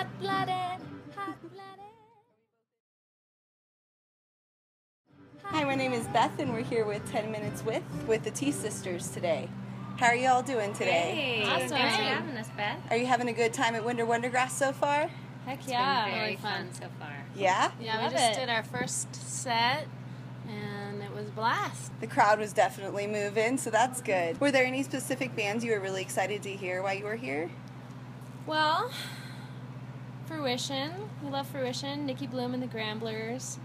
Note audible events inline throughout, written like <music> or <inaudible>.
hot blooded, hot blooded. Hi, my name is Beth, and we're here with 10 Minutes With with the T Sisters today. How are y'all doing today? Hey, Awesome. thanks for having us, Beth. Are you having a good time at Winter Wondergrass so far? Heck It's yeah, been very really fun. fun. so far. Yeah? Yeah, Love we just it. did our first set, and it was a blast. The crowd was definitely moving, so that's good. Were there any specific bands you were really excited to hear while you were here? Well, Fruition. We love Fruition. Nicki Bluhm and the Gramblers.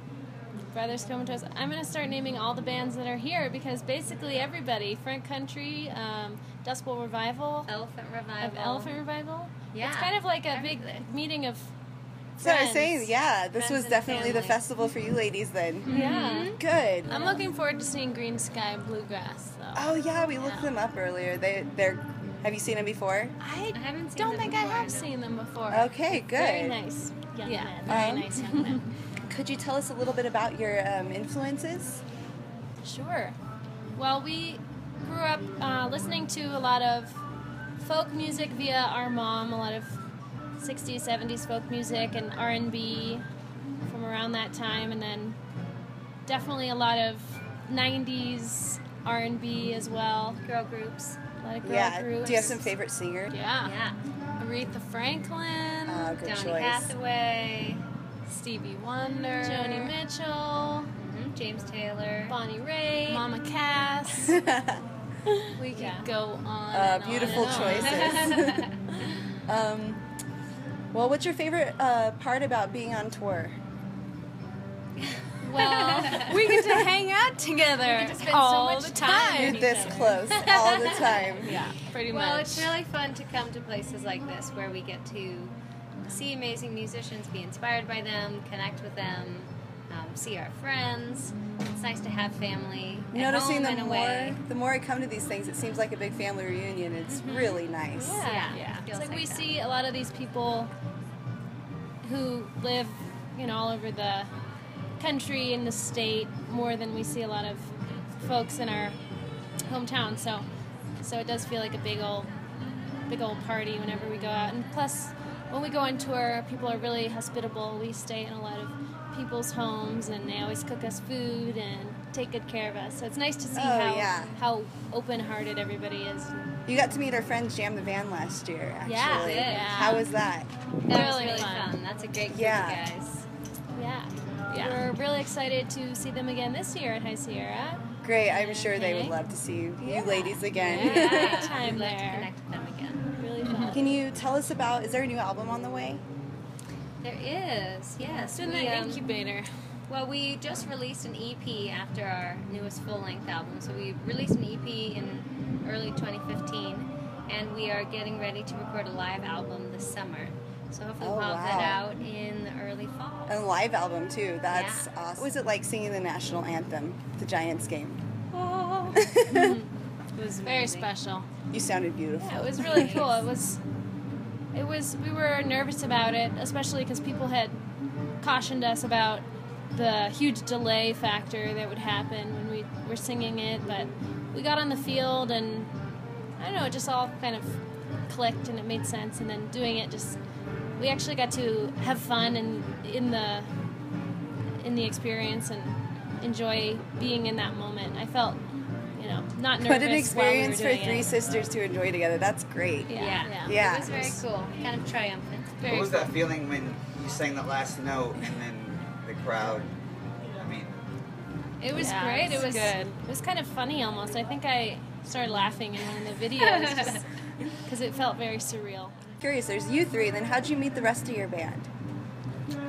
Brothers Comatose. I'm going to start naming all the bands that are here because basically everybody. Front Country, um, Dust Bowl Revival, Elephant Revival. of Elephant Revival. Yeah. It's kind of like a big Everything. meeting of So I was saying, yeah, this was definitely the festival for you ladies then. Yeah. Good. I'm looking forward to seeing Greensky Bluegrass, though. Oh yeah, we looked them up earlier. They they're have you seen them before? I, I haven't seen don't them think I have no. seen them before. Okay, good. Very nice young Yeah. men. Very Um, nice young man. <laughs> Could you tell us a little bit about your um, influences? Sure. Well, we grew up uh, listening to a lot of folk music via our mom, a lot of 60s, 70s folk music and R&B from around that time, and then definitely a lot of 90s R&B as well. Girl groups. A lot of girl yeah. groups. Do you have some favorite singer? Yeah. Yeah. Aretha Franklin, Uh, good Donny choice. Hathaway. Stevie Wonder, Joni Mitchell, mhm, James Taylor. Bonnie Raitt, Mama Cass. <laughs> we could Yeah. go on. uh, and on beautiful and on. choices. <laughs> <laughs> um, well, what's your favorite uh, part about being on tour? Well, we get to hang out together get to spend so all much the time time. You're this close all the <laughs> time. Yeah, pretty Well, much. Well, it's really fun to come to places like this where we get to see amazing musicians, be inspired by them, connect with them, um, see our friends. It's nice to have family. at Noticing home the in a more way. the more I come to these things, it seems like a big family reunion. It's really nice. yeah, Yeah, It's like, like we that. see a lot of these people who live, you know, all over the country and the state more than we see a lot of folks in our hometown. So, so it does feel like a big old, big old party whenever we go out. And plus, when we go on tour, people are really hospitable. We stay in a lot of people's homes, and they always cook us food and take good care of us. So it's nice to see Oh, how yeah. how open-hearted everybody is. You got to meet our friends Jam the Van last year. Actually, Yeah, yeah. How was that? That was Really really fun. fun. That's a great group Yeah. guys. Yeah. Yeah. We're really excited to see them again this year at High Sierra. Great. I'm sure they would love to see you, Yeah. ladies again. Yeah. <laughs> We'd Time love to there. connect with them again. Really fun. Can you tell us about? Is there a new album on the way? There is, yes. It's in We, the um, incubator. Well, we just released an EP after our newest full length album. So we released an EP in early 2015, and we are getting ready to record a live album this summer. So hopefully Oh, we'll have that wow. out in the early fall. A live album too. That's Yeah. awesome. What was it like singing the national anthem, the Giants game? Oh, <laughs> It was very amazing. special. You sounded beautiful. Yeah, it was really cool. <laughs> It was, it was. We were nervous about it, especially because people had cautioned us about the huge delay factor that would happen when we were singing it. But we got on the field, and I don't know, it just all kind of clicked, and it made sense. And then doing it, just we actually got to have fun and in the in the experience and enjoy being in that moment. I felt, you know, not nervous. What an while we were experience for three it. sisters to enjoy together. That's great. Yeah, Yeah. yeah. Yeah. It was very cool, kind of triumphant. Very what was cool. that feeling when you sang that last note and then the crowd? I mean, It was Yeah, great. It was good. It was kind of funny almost. I think I started laughing in one of the videos <laughs> <laughs> because it felt very surreal. Curious. There's you three. Then how'd you meet the rest of your band?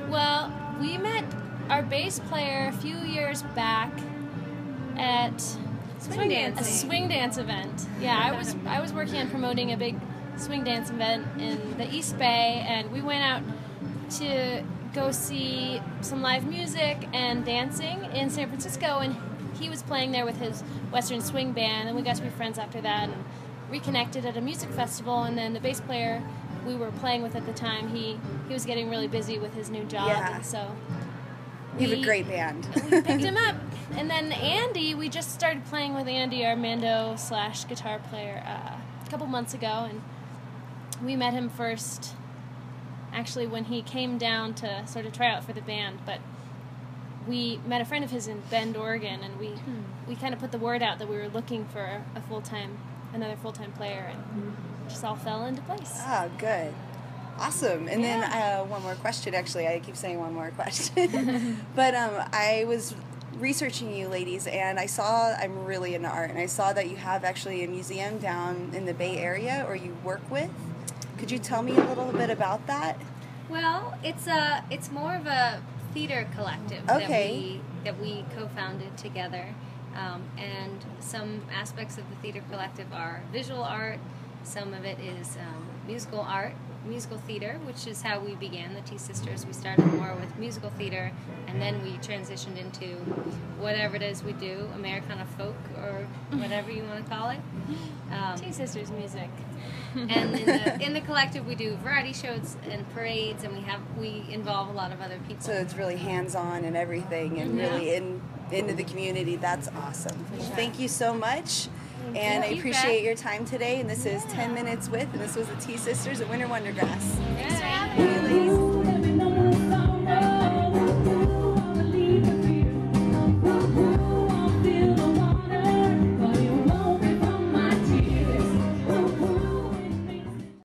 Well, we met our bass player a few years back at Swing a swing dance event. Yeah, I was I was working on promoting a big swing dance event in the East Bay, and we went out to go see some live music and dancing in San Francisco, and he was playing there with his Western Swing band, and we got to be friends after that and reconnected at a music festival. And then the bass player we were playing with at the time, he he was getting really busy with his new job, Yeah. and so we have a great band. we picked <laughs> him up. And then Andy, we just started playing with Andy, our Mando slash guitar player, uh, a couple months ago, and we met him first actually when he came down to sort of try out for the band, but we met a friend of his in Bend, Oregon, and we we kind of put the word out that we were looking for a full time, another full time player, and it just all fell into place. Ah, good. Awesome. And then uh, one more question. Actually, I keep saying one more <laughs> question, <laughs> but um, I was researching you ladies, and I saw I'm really into art, and I saw that you have actually a museum down in the Bay Area, or you work with. Could you tell me a little bit about that? Well, it's a it's more of a theater collective Okay. that we that we co-founded together, um, and some aspects of the theater collective are visual art. Some of it is um, musical art, musical theater, which is how we began the T Sisters. We started more with musical theater, and then we transitioned into whatever it is we do, Americana folk or whatever you want to call it. Um, Two sisters music. and in the, <laughs> in the collective we do variety shows and parades and we have we involve a lot of other people So it's really hands-on and everything, and really in into the community. That's awesome. Thank you so much. Mm-hmm. And I you. You appreciate your time today. And this is 10 Minutes With, and this was the T Sisters at Winter Wondergrass. Thanks